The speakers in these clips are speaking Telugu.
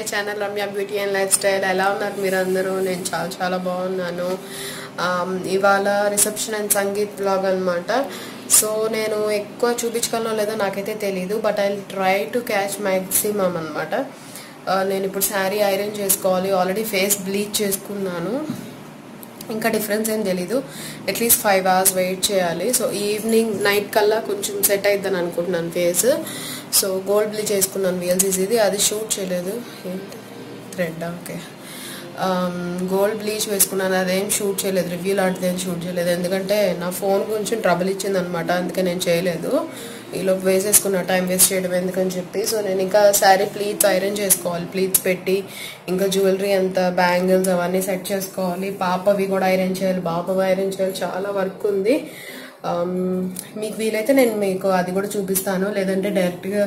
My channel Ramya beauty and lifestyle. ఎలా ఉన్నారు మీరు అందరూ నేను చాలా చాలా బాగున్నాను. ఇవాళ రిసెప్షన్ అండ్ సంగీత్ బ్లాగ్ అనమాట సో నేను ఎక్కువ చూపించుకోవాలో లేదో నాకైతే తెలీదు but I try to catch maximum అనమాట నేను ఇప్పుడు శారీ ఐరన్ చేసుకోవాలి. ఆల్రెడీ ఫేస్ బ్లీచ్ చేసుకున్నాను. ఇంకా డిఫరెన్స్ ఏం తెలీదు. At least five hours wait చేయాలి. సో ఈవినింగ్ నైట్ కల్లా కొంచెం సెట్ అయిద్దని అనుకుంటున్నాను ఫేస్. సో గోల్డ్ బ్లీచ్ చేసుకున్నాను. విఎల్సీసీది అది షూట్ చేయలేదు. ఏంటి? థ్రెడ్ ఓకే గోల్డ్ బ్లీచ్ వేసుకున్నాను. అదేం షూట్ చేయలేదు. రివ్యూ లాంటిది ఏం షూట్ చేయలేదు. ఎందుకంటే నా ఫోన్ కొంచెం ట్రబుల్ ఇచ్చింది అనమాట అందుకే నేను చేయలేదు. ఈలోపు వేసేసుకున్న టైం వేస్ట్ చేయడం ఎందుకని చెప్పి సో నేను ఇంకా శారీ ప్లీట్స్ ఐరన్ చేసుకోవాలి. ప్లీట్స్ పెట్టి ఇంకా జ్యువెలరీ అంతా బ్యాంగిల్స్ అవన్నీ సెట్ చేసుకోవాలి. పాపవి కూడా ఐరన్ చేయాలి. బాపవి ఐరన్ చేయాలి. చాలా వర్క్ ఉంది. Um, మీకు వీలైతే నేను మీకు అది కూడా చూపిస్తాను. లేదంటే డైరెక్ట్గా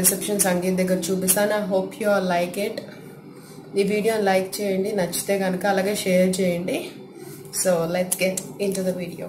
రిసెప్షన్ సంగీత్ దగ్గర చూపిస్తాను. I hope you are like it ఈ వీడియోని లైక్ చేయండి. నచ్చితే కనుక అలాగే షేర్ చేయండి. So let's get into the video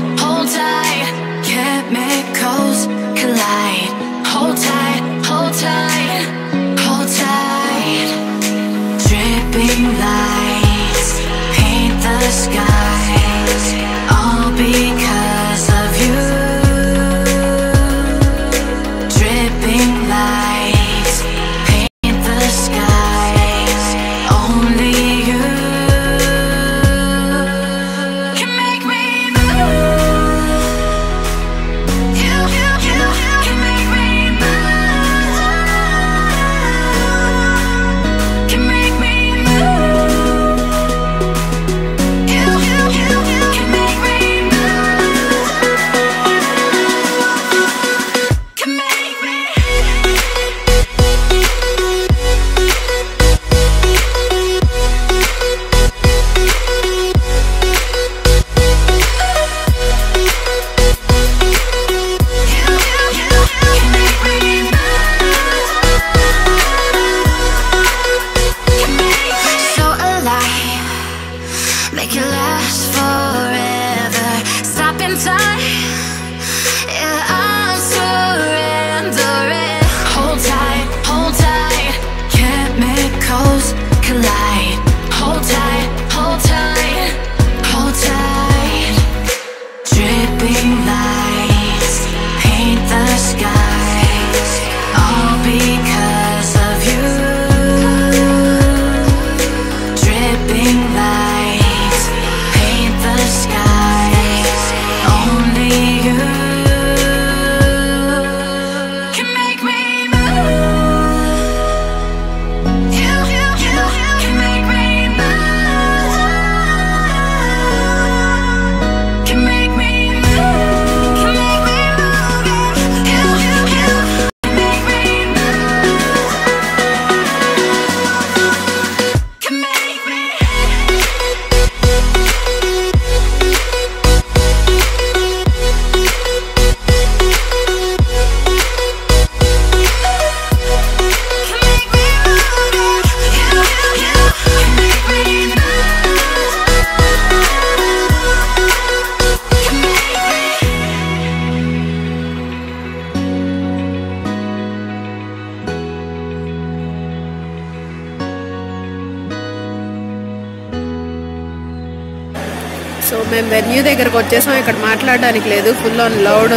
venue దగ్గరకు వచ్చేసాం. ఇక్కడ మాట్లాడడానికి లేదు. ఫుల్ ఆన్ లౌడ్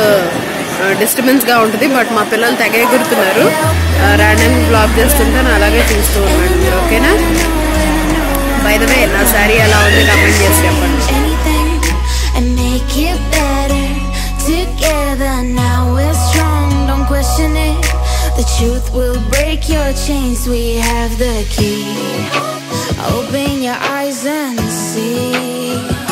డిస్టర్బెన్స్గా ఉంటుంది. బట్ మా పిల్లలు తెగ గుర్తున్నారు ర్యాండమ్ uh, బ్లాక్ చేస్తుంటే అలాగే చూస్తూ ఉన్నాను. మీరు ఓకేనా? బై ద వే నా శారీ ఎలా ఉంది కమెంట్ చేసి చెప్పండి. The truth will break your chains, we have the key. Open your eyes and see.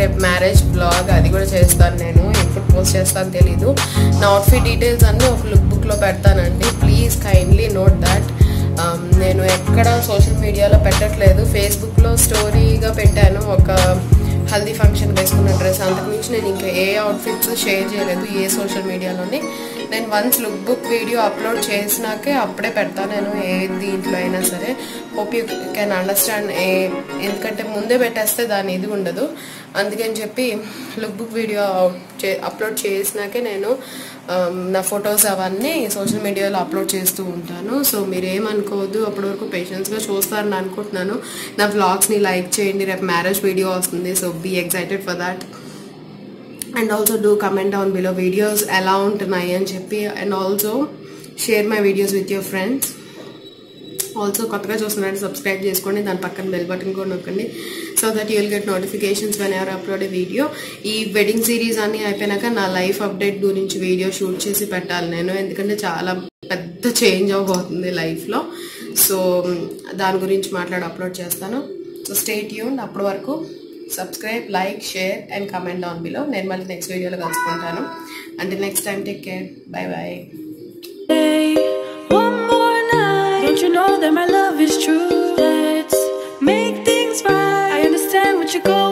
రేపు మ్యారేజ్ బ్లాగ్ అది కూడా చేస్తాను నేను. ఎప్పుడు పోస్ట్ చేస్తాను తెలీదు. నా అవుట్ఫిట్ డీటెయిల్స్ అన్నీ ఒక లుక్ బుక్లో పెడతానండి. ప్లీజ్ కైండ్లీ నోట్ దాట్ నేను ఎక్కడ సోషల్ మీడియాలో పెట్టట్లేదు. ఫేస్బుక్లో స్టోరీగా పెట్టాను. ఒక హల్దీ ఫంక్షన్ వేసుకున్న డ్రెస్ అంతకుమించి నేను ఇంకా ఏ అవుట్ఫిట్స్ షేర్ చేయలేదు. ఏ సోషల్ మీడియాలోని నేను once lookbook video upload చేసినాకే అప్పుడే పెడతాను నేను ఏ దీంట్లో అయినా సరే. హోప్ యూ కెన్ అండర్స్టాండ్ ఏ ఎందుకంటే ముందే పెట్టేస్తే దాని ఇది ఉండదు. అందుకని చెప్పి లుక్ బుక్ వీడియో చే అప్లోడ్ చేసినాకే నేను నా ఫొటోస్ అవన్నీ సోషల్ మీడియాలో అప్లోడ్ చేస్తూ ఉంటాను. సో మీరు ఏమనుకోవద్దు అప్పటి వరకు పేషెన్స్గా చూస్తారని అనుకుంటున్నాను. నా వ్లాగ్స్ని లైక్ చేయండి రేపు మ్యారేజ్ వీడియో వస్తుంది. So be excited for that and also do comment down below videos ఎలా ఉంటున్నాయి అని చెప్పి. And also share my videos with your friends also కొత్తగా చూస్తున్నారంటే సబ్స్క్రైబ్ చేసుకోండి. దాని పక్కన బెల్ బటన్ కూడా నొక్కండి. So that you'll get notifications whenever upload video ఈ వెడ్డింగ్ సిరీస్ అన్ని అయిపోయినాక నా లైఫ్ అప్డేట్ గురించి వీడియో షూట్ చేసి పెట్టాలి నేను. ఎందుకంటే చాలా పెద్ద చేంజ్ అవబోతుంది లైఫ్లో సో దాని గురించి మాట్లాడి అప్లోడ్ చేస్తాను. సో స్టేట్ యూన్ అప్పటి వరకు subscribe like share and comment down below నేను మళ్ళీ నెక్స్ట్ వీడియోలో కలుసుకుంటాను అంటే next time take care bye bye Don't you know that my love is true? Let's make things right. I understand what you're going